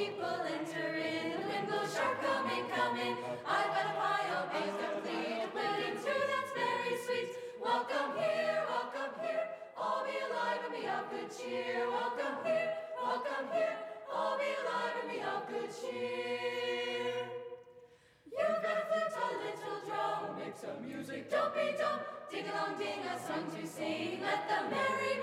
people enter in. The wind blows sharp, coming. in. I've got a pie of eggs complete, a pudding too that's very sweet. Welcome here, welcome here. All be alive and be of good cheer. Welcome here, welcome here. All be alive and be of good cheer. You've got a flute, a little drum, make some music, don't be dumb. Ding along, ding a song to sing, let the merry